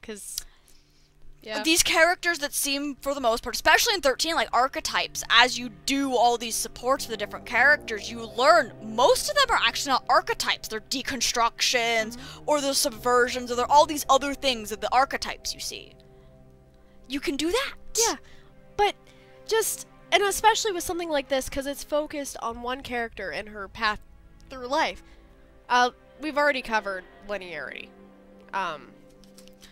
Because yeah, these characters that seem, for the most part, especially in 13, like archetypes, as you do all these supports for the different characters, you learn most of them are actually not archetypes. They're deconstructions, or they're subversions, or they're all these other things of the archetypes you see. You can do that. yeah, but just and especially with something like this because it's focused on one character and her path through life. Uh, we've already covered linearity, um,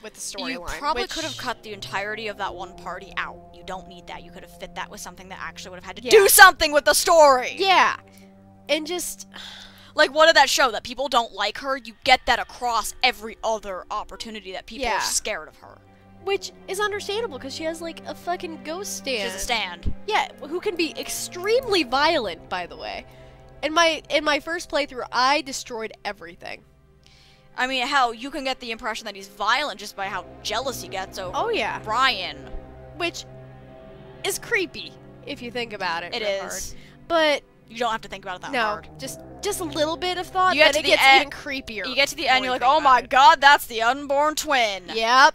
with the storyline. You probably which- could have cut the entirety of that one party out. You don't need that. You could have fit that with something that actually would have had to Yeah. do something with the story. Yeah, and just Like, what did that show? That people don't like her? You get that across every other opportunity that people Yeah. are scared of her. which is understandable because she has like a fucking ghost She stand. has a stand. Yeah, who can be extremely violent, by the way. In my in my first playthrough, I destroyed everything. I mean, hell, you can get the impression that he's violent just by how jealous he gets over Oh yeah, Brian. which is creepy if you think about it. It real hard. But You don't have to think about it that no, hard. just just a little bit of thought. You get then to it the gets even creepier. You get to the end, you're like, oh my it." god, that's the unborn twin. Yep.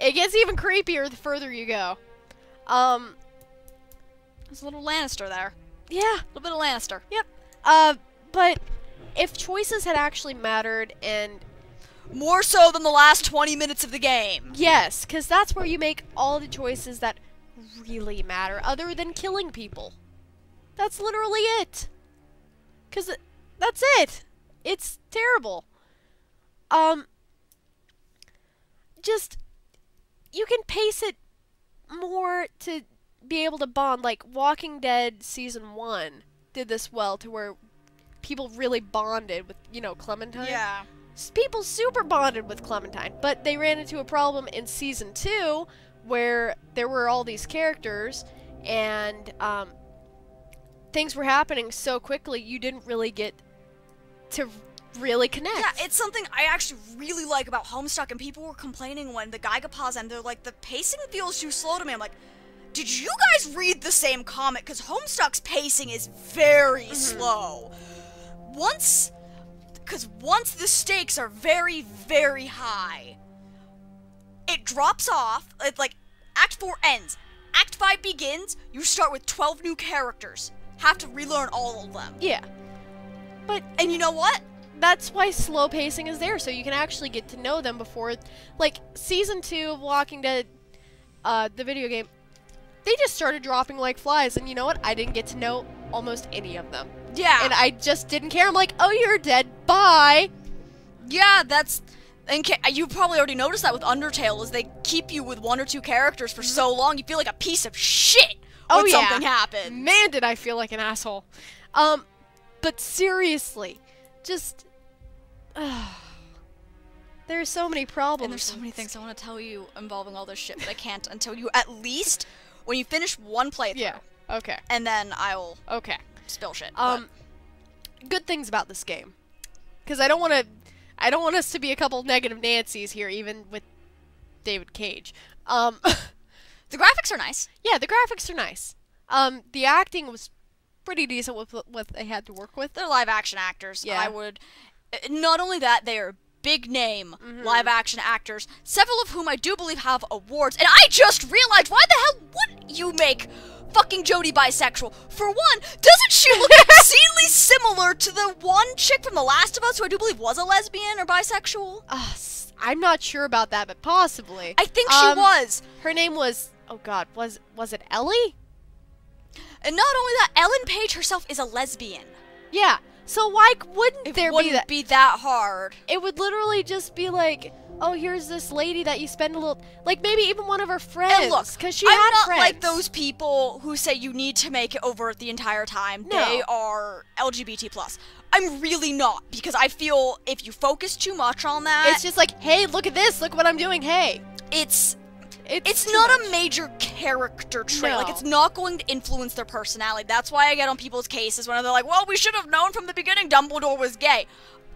It gets even creepier the further you go. Um. There's a little Lannister there. Yeah. A little bit of Lannister. Yep. Uh. But if choices had actually mattered and More so than the last 20 minutes of the game. Yes, because that's where you make all the choices that really matter, other than killing people. That's literally it. Because that's it. It's terrible. Um, just, you can pace it more to be able to bond. Like, Walking Dead Season 1 did this well to where people really bonded with, you know, Clementine Yeah. People super bonded with Clementine, but they ran into a problem in season two where there were all these characters and um, things were happening so quickly you didn't really get to really connect. Yeah, it's something I actually really like about Homestuck, and people were complaining when the Gigapause and they're like, the pacing feels too slow to me. I'm like, did you guys read the same comic? Because Homestuck's pacing is very slow. Once, because once the stakes are very, very high, it drops off. It's like Act 4 ends. Act 5 begins, you start with 12 new characters. Have to relearn all of them. yeah. But And you know what? that's why slow pacing is there, so you can actually get to know them before, like season two of Walking Dead, uh, the video game. They just started dropping like flies, and you know what? I didn't get to know almost any of them, Yeah. and I just didn't care. I'm like, oh, you're dead. Bye. Yeah, that's. And ca- you probably already noticed that with Undertale, is they keep you with one or two characters for so long, you feel like a piece of shit when Oh, yeah. something happens. Man, did I feel like an asshole. Um, but seriously, just. there's so many problems. And there's so many things I want to tell you involving all this shit, but I can't until you at least when you finish one playthrough, Yeah. Okay. and then I'll Okay. Spill shit. Um, good things about this game, because I don't want to, I don't want us to be a couple negative Nancys here, even with David Cage. Um, the graphics are nice. yeah, the graphics are nice. Um, the acting was pretty decent with what- they had to work with. They're live action actors. Yeah. I would. uh, Not only that, they are big name Mm-hmm. live action actors, several of whom I do believe have awards. And I just realized why the hell wouldn't you make fucking Jodie bisexual? For one, doesn't she look obscenely similar to the one chick from The Last of Us who I do believe was a lesbian or bisexual? Uh, I'm not sure about that, but possibly. I think she Um, was. Her name was oh god, was was it Ellie? And not only that, Ellen Page herself is a lesbian. Yeah. So why wouldn't It there wouldn't be that? be that hard. It would literally just be like, oh, here's this lady that you spend a little, like maybe even one of her friends. And look, because she I'm had not friends. like those people who say you need to make it overt the entire time. No. They are LGBT plus. I'm really not because I feel if you focus too much on that, It's just like, hey, look at this, look what I'm doing. Hey, it's it's it's not much. a major character trait. Like it's not going to influence their personality. That's why I get on people's cases when they're like, "Well, we should have known from the beginning Dumbledore was gay."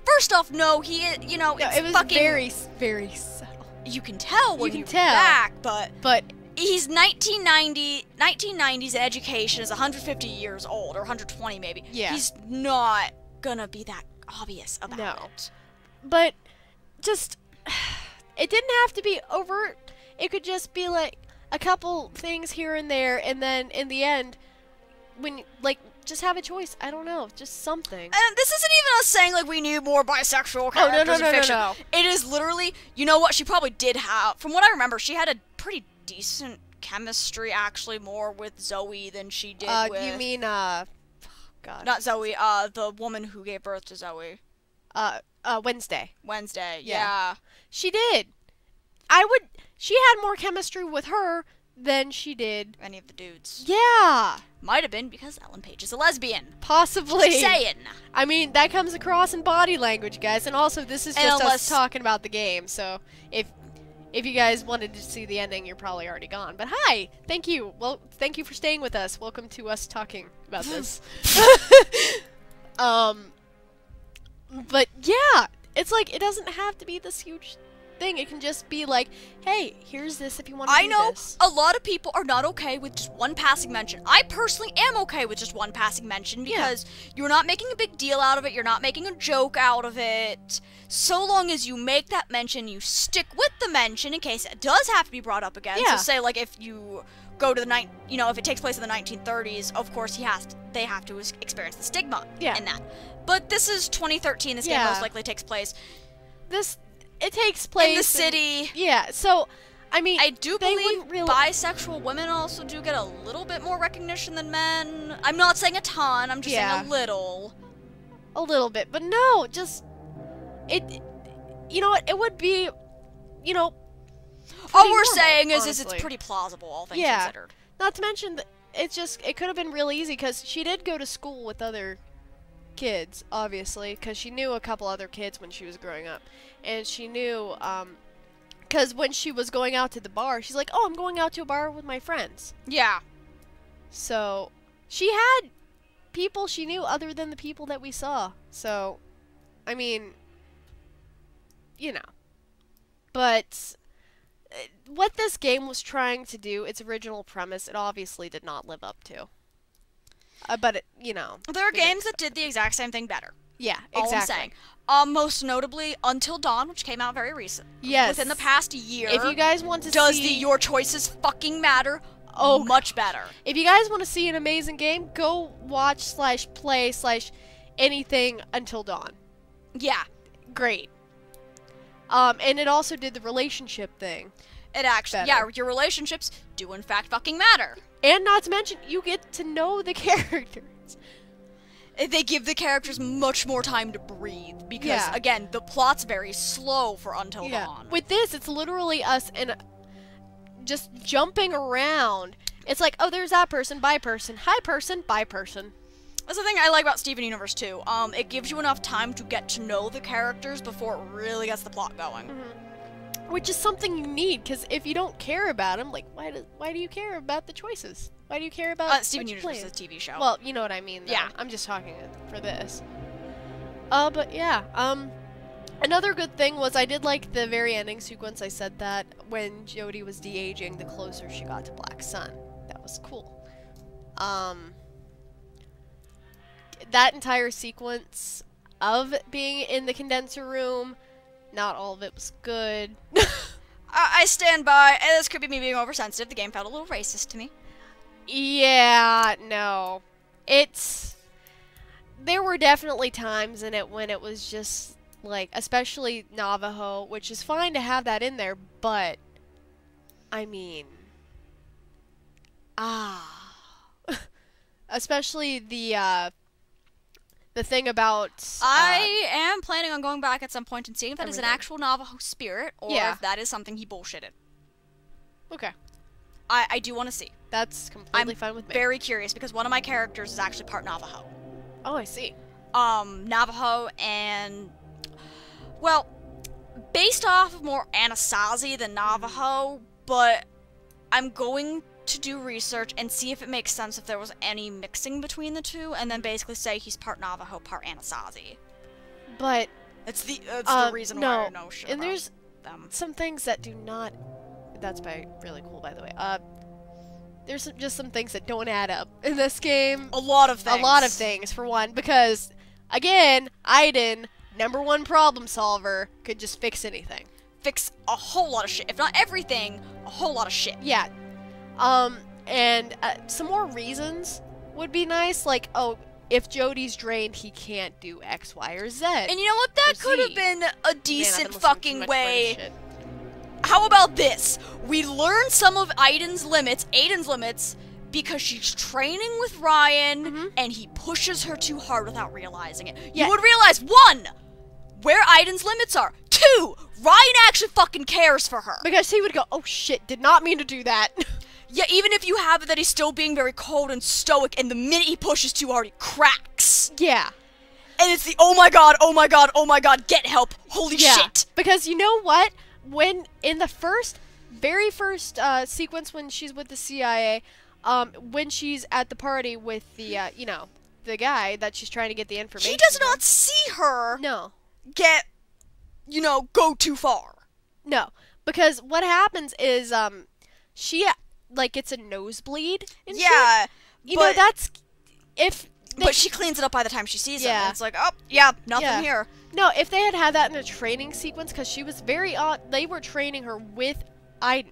First off, no, he, you know, No, it's it was fucking. very, very subtle. you can tell when can you tell. back, but But he's 1990 1990s education is 150 years old or 120 maybe Yeah. he's not gonna be that obvious about No. it but just it didn't have to be overt. It could just be like a couple things here and there, and then in the end, when like just have a choice. I don't know, just something. And this isn't even us saying like we need more bisexual characters Oh, no, no, no, in no, fiction. no. It is literally, you know what? She probably did have, from what I remember, she had a pretty decent chemistry actually more with Zoe than she did Uh, with. you mean uh, God, not Zoe? Uh, the woman who gave birth to Zoe. uh, uh, Wednesday. Wednesday. Yeah. Yeah. She did. I would. She had more chemistry with her than she did. Any of the dudes. Yeah, Might have been because Ellen Page is a lesbian. possibly. Just saying. I mean, that comes across in body language, guys. And also, this is just us talking about the game. So if if you guys wanted to see the ending, you're probably already gone. But hi, thank you. Well, thank you for staying with us. Welcome to us talking about this. um, but yeah, it's like it doesn't have to be this huge thing. It can just be like, hey, here's this if you want to I know this. a lot of people are not okay with just one passing mention. I personally am okay with just one passing mention Yeah. because you're not making a big deal out of it, you're not making a joke out of it. So long as you make that mention, you stick with the mention in case it does have to be brought up again. Yeah. So say like if you go to the night, you know, if it takes place in the 1930s, of course he has to, they have to experience the stigma Yeah. in that. But this is 2013. This game most likely takes place This it takes place in the city. yeah, so I mean, I do believe really- bisexual women also do get a little bit more recognition than men. I'm not saying a ton, I'm just Yeah. saying a little. a little bit, but no, just it. You know what? It would be, you know. All we're normal, saying is, is it's pretty plausible, all things Yeah. considered. Not to mention that it's just it could have been real easy because she did go to school with other kids, obviously, because she knew a couple other kids when she was growing up, and she knew um. Because when she was going out to the bar, she's like, "Oh, I'm going out to a bar with my friends." Yeah. So she had people she knew other than the people that we saw. So, I mean, you know. But uh, what this game was trying to do, its original premise, it obviously did not live up to. Uh, but it, you know, There are games that did the exact same thing better. yeah, All exactly. Um, most notably, Until Dawn, which came out very recent. Yes. Within the past year. If you guys want to does see, the Your Choices fucking matter? Oh, much better. if you guys want to see an amazing game, go watch slash play slash anything until dawn. Yeah. great. Um, and it also did the relationship thing. It actually, Better. yeah, your relationships do in fact fucking matter. And not to mention, you get to know the characters. they give the characters much more time to breathe because Yeah. again the plot's very slow for until dawn With this, it's literally us and just jumping around. It's like, oh, there's that person, by person, hi person, by person. that's the thing i like about steven universe too um it gives you enough time to get to know the characters before it really gets the plot going Which is something you need, because if you don't care about them, like, why do, why do you care about the choices? Why do you care about uh, steven universe is a tv show Well, you know what I mean. Though. Yeah. I'm just talking for this. Uh, but yeah. Um, another good thing was I did like the very ending sequence. I said that when Jodie was de aging, the closer she got to Black Sun. That was cool. Um, that entire sequence of being in the condenser room, not all of it was good. I-, I stand by and this could be me being oversensitive the game felt a little racist to me Yeah, no. It's there were definitely times in it when it was just like especially Navajo, which is fine to have that in there, but I mean ah especially the uh the thing about uh, i am planning on going back at some point and seeing if that is an actual navajo spirit or Yeah. if that is something he bullshitted okay, i, I do want to see that's completely fine with me. very curious because one of my characters is actually part navajo oh, I see. um, Navajo and well, based off of more Anasazi than Navajo, but I'm going to do research and see if it makes sense if there was any mixing between the two, and then basically say he's part Navajo, part Anasazi. But It's the it's uh, the reason no, why I know shit and about there's them. some things that do not that's by really cool by the way uh there's some, just some things that don't add up in this game A lot of things. a lot of things for one because again Aiden number one problem solver could just fix anything fix a whole lot of shit. If not everything, a whole lot of shit. Yeah. Um, and uh, some more reasons would be nice. Like, oh, if Jodie's drained, he can't do X, Y, or Z. And you know what? That could have been a decent been listening to too fucking way. How about this? We learn some of Aiden's limits, Aiden's limits, because she's training with Ryan Mhm. and he pushes her too hard without realizing it. Yeah. You would realize one, where Aiden's limits are. Two, Ryan actually fucking cares for her. Because he would go, oh shit, did not mean to do that. Yeah, even if you have it that he's still being very cold and stoic, and the minute he pushes too hard, he cracks. yeah. And it's the oh my god, oh my god, oh my god, get help, holy Yeah. shit. Because you know what? When in the first, very first uh, sequence when she's with the CIA, um, when she's at the party with the, uh, you know, the guy that she's trying to get the information. He does from. not see her No. get, you know, go too far. No, because what happens is um, she like it's a nosebleed. And shit. Yeah, you but, know that's if they, but she cleans it up by the time she sees him. Yeah. and It's like, oh, yeah, nothing Yeah. here. no if they had had that in a training sequence because she was very odd. They were training her with Aiden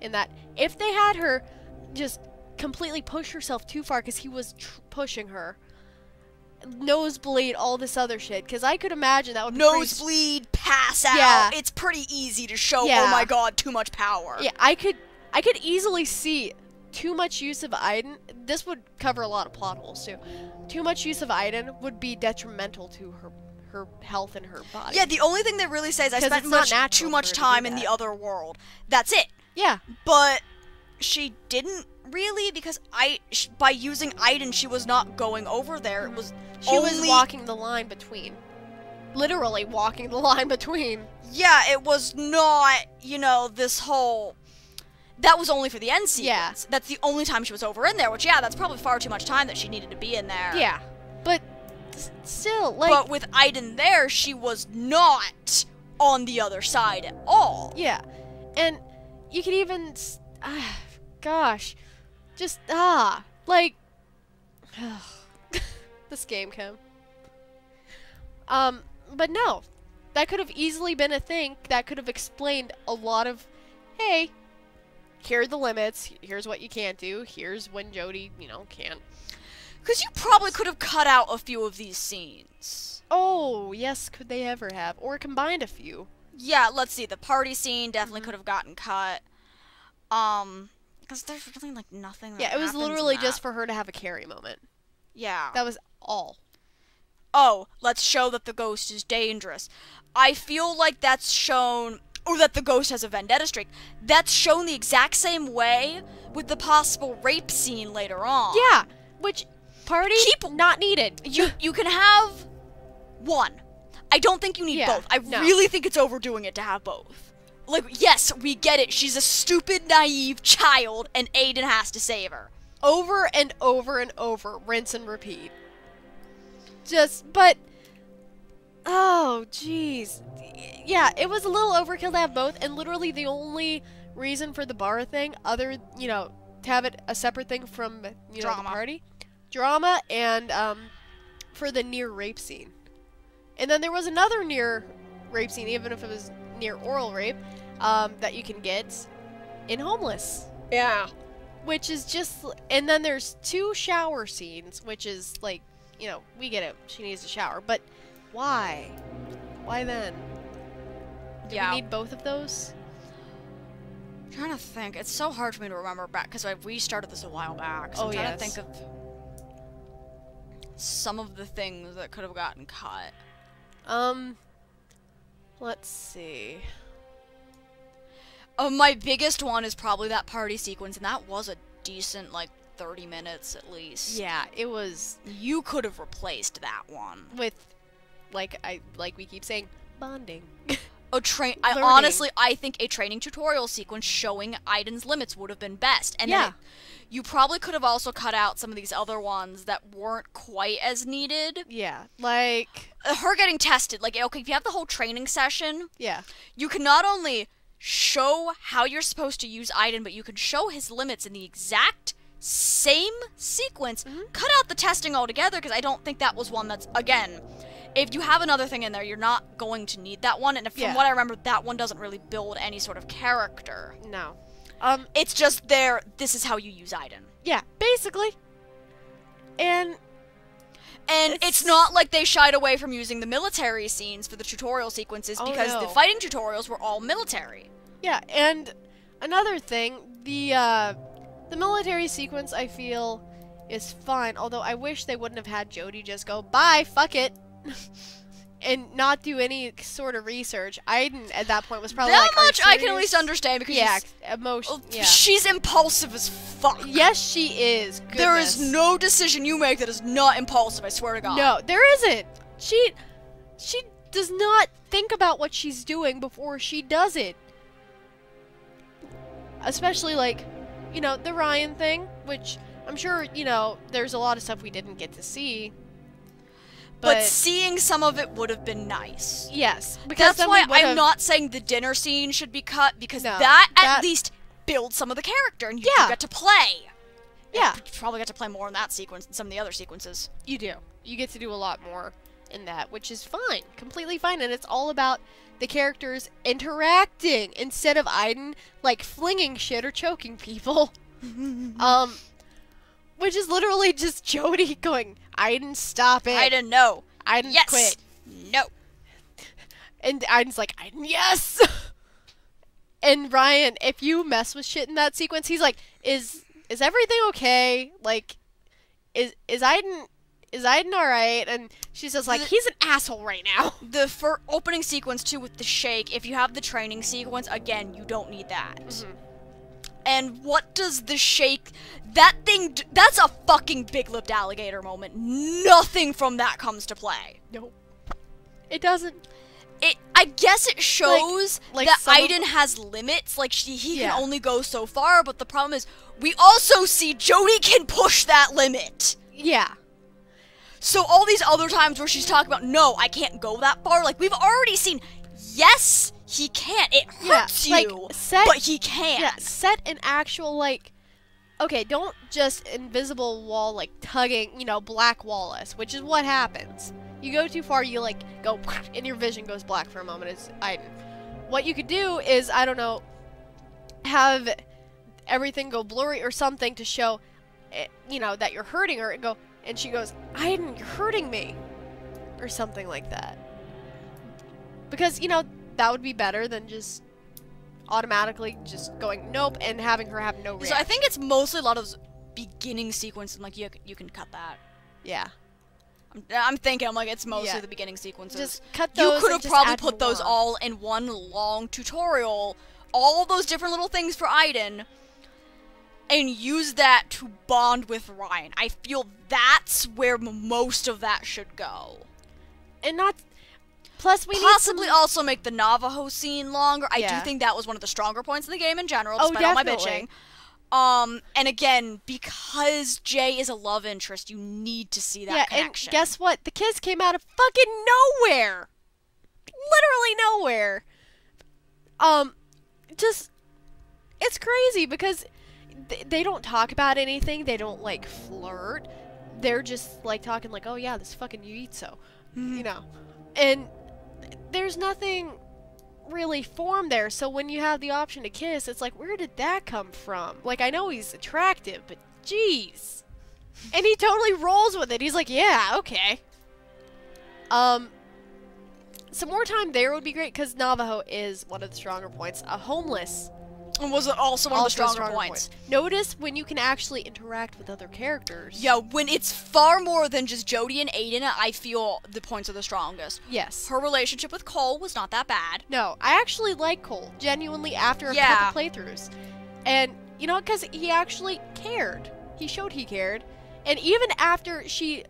in that. If they had her just completely push herself too far because he was tr- pushing her. Nosebleed, all this other shit. Because I could imagine that would Nosebleed, pass out. Yeah. It's pretty easy to show. Oh yeah. Oh my god, too much power. Yeah, I could I could easily see too much use of Aiden. This would cover a lot of plot holes too. Too much use of Aiden would be detrimental to her her health and her body. Yeah, the only thing that really says I spent much, too much her to time in the other world. That's it. Yeah. But she didn't really because I sh- by using Aiden she was not going over there. It was She was only- walking the line between. Literally walking the line between. Yeah, it was not, you know, this whole that was only for the end sequence. Yeah. That's the only time she was over in there, which yeah, that's probably far too much time that she needed to be in there. Yeah. But still like but with Aiden there, she was not on the other side at all. yeah. And you could even ah, gosh. Just ah, like this game cam. Um, but no, that could have easily been a thing that could have explained a lot of, hey, here are the limits. Here's what you can't do. Here's when Jodie, you know, can't. Because you probably could have cut out a few of these scenes. Oh yes, could they ever have or combined a few? Yeah, let's see. The party scene definitely could have gotten cut. Um, because there's really like nothing. That Yeah, it was literally just for her to have a carry moment. yeah. That was all. oh, let's show that the ghost is dangerous. I feel like that's shown, or that the ghost has a vendetta streak. That's shown the exact same way with the possible rape scene later on. Yeah, which party Keep- not needed. You you can have one. I don't think you need Yeah, both. I no. really think it's overdoing it to have both. Like, yes, we get it. She's a stupid, naive child, and Aiden has to save her. over and over and over, rinse and repeat. Just, but, oh, jeez. Yeah, it was a little overkill to have both, and literally the only reason for the bar thing, other, you know, to have it a separate thing from, you know, the party, drama, and, um, for the near rape scene. And then there was another near rape scene, even if it was near oral rape, um, that you can get in Homeless Yeah. which is just and then there's two shower scenes which is like you know we get it she needs a shower but why why then do Yeah. we need both of those I'm trying to think. It's so hard for me to remember back because I we started this a while back. So Oh, I'm trying yes. to think of some of the things that could have gotten cut. um let's see Uh, my biggest one is probably that party sequence, and that was a decent like 30 minutes at least. yeah it was You could have replaced that one. with like i like we keep saying bonding A train. I honestly, I think a training tutorial sequence showing Aiden's limits would have been best. And Yeah. it- you probably could have also cut out some of these other ones that weren't quite as needed. yeah like Uh, Her getting tested, like okay, if you have the whole training session, yeah you can not only show how you're supposed to use Aiden, but you can show his limits in the exact same sequence. Mhm. Cut out the testing altogether because I don't think that was one that's again. If you have another thing in there, you're not going to need that one. And from Yeah. what I remember, that one doesn't really build any sort of character. No. Um, It's just there. This is how you use Aiden. yeah, basically. And And It's- it's, not like they shied away from using the military scenes for the tutorial sequences Oh, because no. the fighting tutorials were all military. yeah, and another thing, the uh, the military sequence I feel is fine. Although I wish they wouldn't have had Jodie just go bye, fuck it, and not do any sort of research. Aiden at that point was probably that like, much I can at least understand because Yeah, she's, emotion. oh, Yeah. she's impulsive as fuck. Yes, she is. There is no decision you make that is not impulsive. I swear to God. No, there isn't. She she does not think about what she's doing before she does it. Especially like, you know, the Ryan thing, which I'm sure, you know, there's a lot of stuff we didn't get to see. But, But, seeing some of it would have been nice. yes, because That's why I'm not saying the dinner scene should be cut because No, that, that- at least builds some of the character and you Yeah. get to play. Yeah, You probably get to play more in that sequence than some of the other sequences. you do. You get to do a lot more in that, which is fine, completely fine, and it's all about the characters interacting instead of Aiden like flinging shit or choking people. um, which is literally just Jodie going, Aiden, stop it. I didn't know. Aiden, Yes. quit. No. And Aiden's like, Aiden, yes. and Ryan, if you mess with shit in that sequence, he's like, is is everything okay? Like, is is Aiden is Aiden all right? And she says like, The- he's an asshole right now. The for opening sequence too with the shake. If you have the training sequence, again, you don't need that. Mhm. And what does the shake? That thing... That's a fucking big-lipped alligator moment. Nothing from that comes to play. Nope. It doesn't. It. I guess it shows like that some of- Aiden has limits. Like she, he Yeah. can only go so far. But the problem is, we also see Jodie can push that limit. Yeah. So all these other times where she's talking about, no, I can't go that far. Like we've already seen. Yes, he can't. It Yeah, hurts like, you, set- but he can. Yeah. Set an actual like. Okay, don't just invisible wall like tugging, you know, black wall us, which is what happens. You go too far, you like go, and your vision goes black for a moment. It's Aiden. What you could do is, I don't know, have everything go blurry or something to show, eh, you know, that you're hurting her, and go, and she goes, Aiden, you're hurting me, or something like that. Because you know that would be better than just automatically just going nope and having her have no reaction. So I think it's mostly a lot of beginning sequence and, Like you, you can cut that. yeah. I'm, I'm thinking. I'm like it's mostly Yeah. the beginning sequences. Just cut you could have probably put those all in one long tutorial. All those different little things for Aiden. And use that to bond with Ryan. I feel that's where most of that should go. and not. Plus, we Possibly need some, also make the Navajo scene longer. I Yeah. do think that was one of the stronger points in the game in general, Oh, despite all my bitching. Um, and again, because Jay is a love interest, you need to see that yeah, connection. and guess what? The kiss came out of fucking nowhere. Literally nowhere. Um, just it's crazy because th- they don't talk about anything. They don't like flirt. They're just like talking like, "Oh yeah, this fucking Yi'iitsoh," you know, and there's nothing really formed there. So when you have the option to kiss, it's like, where did that come from? Like, I know he's attractive, but jeez. And he totally rolls with it. He's like, yeah, okay. Um, some more time there would be great because Navajo is one of the stronger points. A homeless, and was it also one of the a stronger, points? Notice when you can actually interact with other characters. Yeah, when it's far more than just Jodie and Aiden, I feel the points are the strongest. Yes. Her relationship with Cole was not that bad. No, I actually like Cole genuinely after a Yeah. couple playthroughs, and you know because he actually cared. He showed he cared, and even after she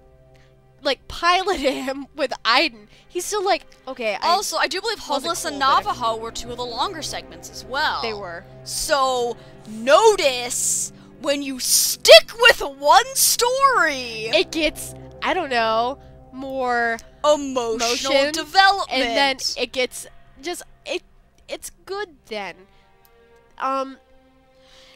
like piloted him with Aiden, he's still like, okay, I, Also, I do believe Homeless and I- Navajo were two of the longer segments as well. they were. So notice when you stick with one story, It gets, I don't know, more, emotional Motion, development, and then it gets just it. It's good then. Um,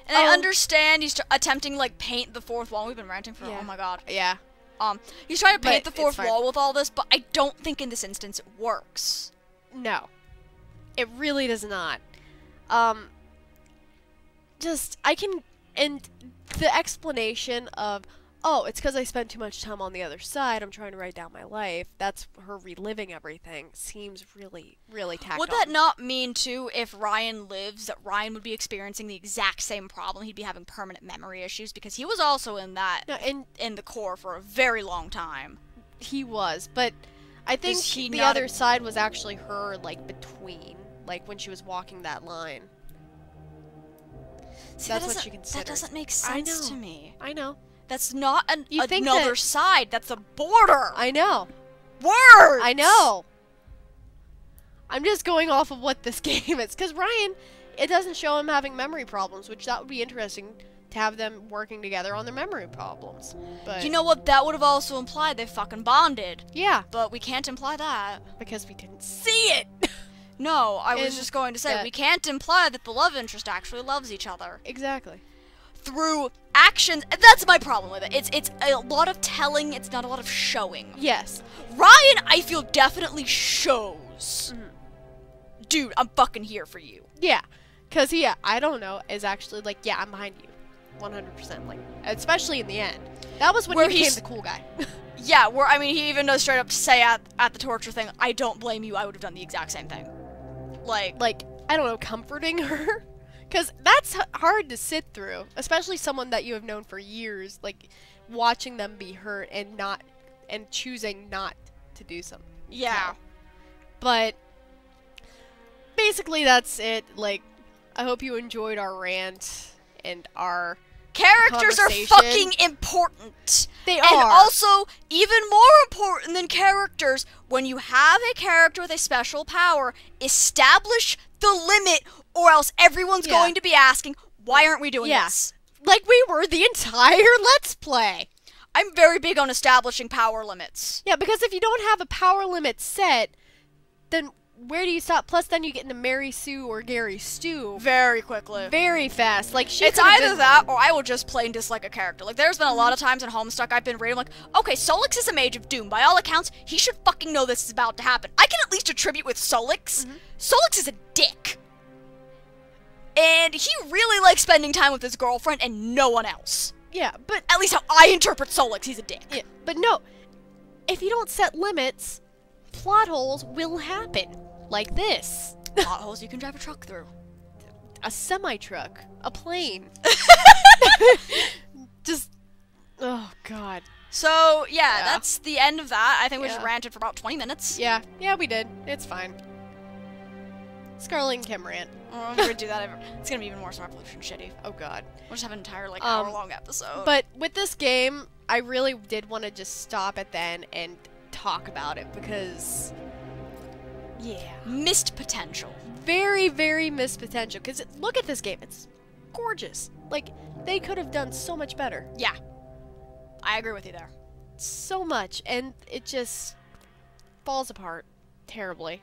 and I oh. understand he's attempting like paint the fourth wall. We've been ranting for Yeah. oh my god. yeah. Um, he's trying to paint But the fourth wall with all this, but I don't think in this instance it works. No. It really does not. Um just I can and the explanation of oh, it's cuz I spent too much time on the other side. I'm trying to write down my life. That's her reliving everything. Seems really really tacked Would on. that not mean too, if Ryan lives, that Ryan would be experiencing the exact same problem? He'd be having permanent memory issues because he was also in that no, and in the core for a very long time. he was, but I think the other side was actually her like between like when she was walking that line. See, That's that what she That doesn't make I sense to me. I know. That's not an, You think another that- side. That's a border. I know. Words. I know. I'm just going off of what this game is because Ryan, it doesn't show him having memory problems, which that would be interesting to have them working together on their memory problems. But You know what? That would have also implied they fucking bonded, yeah, but we can't imply that. because we didn't see it. No, I was just going to say we can't imply that the love interest actually loves each other exactly. Through actions. and That's my problem with it. It's it's a lot of telling. It's not a lot of showing. Yes. Ryan, I feel definitely shows. Mhm. Dude, I'm fucking here for you. Yeah, because he, I don't know, is actually like, yeah, I'm behind you, 100%. Like, especially in the end. That was when Where he became the cool guy. Yeah, where I mean, he even does straight up to say at at the torture thing, "I don't blame you. I would have done the exact same thing." Like, like I don't know, comforting her, because that's hard to sit through, especially someone that you have known for years. Like watching them be hurt and not and choosing not to do something. yeah. But basically, that's it. Like, I hope you enjoyed our rant and our. Characters are fucking important. They are. And also, even more important than characters, when you have a character with a special power, establish the limit, or else everyone's Yeah. going to be asking, why aren't we doing Yeah. this? like we were the entire Let's Play. I'm very big on establishing power limits. Yeah, because if you don't have a power limit set, then where do you stop? Plus, then you get into Mary Sue or Gary Stu Very quickly. very fast. Like she it's either been- that or I will just plain dislike a character. Like there's been a lot of times in Homestuck I've been reading like, okay, Sollux is a mage of doom. By all accounts, he should fucking know this is about to happen. I can at least attribute with Sollux. Mm-hmm. Sollux is a dick. And he really likes spending time with his girlfriend and no one else. Yeah, but At least how I interpret Sollux, he's a dick. yeah, but no. If you don't set limits, plot holes will happen. Like this. plot holes you can drive a truck through. A semi truck, a plane. Just Oh god. So yeah, Yeah. that's the end of that. I think we just ranted for about 20 minutes. Yeah, yeah, we did. It's fine. Scarlett and Kim rant. Oh, we're gonna do that. Ever. It's gonna be even more Star Revolution shitty. Oh god. We'll just have an entire like Um, hour long episode. But with this game, I really did want to just stop at then and talk about it because yeah, missed potential. very very missed potential. Because look at this game, it's gorgeous. Like they could have done so much better, Yeah, I agree with you there. so much, and it just falls apart terribly.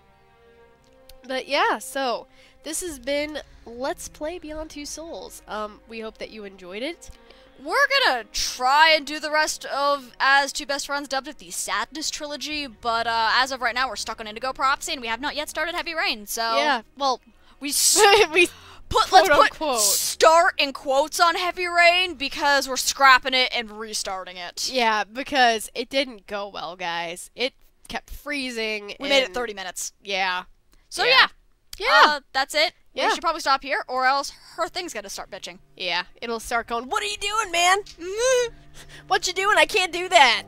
But yeah, so this has been Let's Play Beyond Two Souls. Um, we hope that you enjoyed it. We're gonna try and do the rest of As Two Best Friends dubbed it the Sadness Trilogy, but uh, as of right now, we're stuck on Indigo Prophecy, and we have not yet started Heavy Rain. So Yeah, well, we s- we put let's put unquote. start in quotes on Heavy Rain because we're scrapping it and restarting it. Yeah, because it didn't go well, guys. It kept freezing. We made it 30 minutes. Yeah. So Yeah. yeah, Yeah. uh, that's it. Yeah. We should probably stop here, or else her thing's gonna start bitching. yeah. It'll start going, What are you doing, man? what you doing? I can't do that.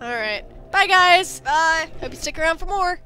All right. Bye, guys. Bye. Hope you stick around for more.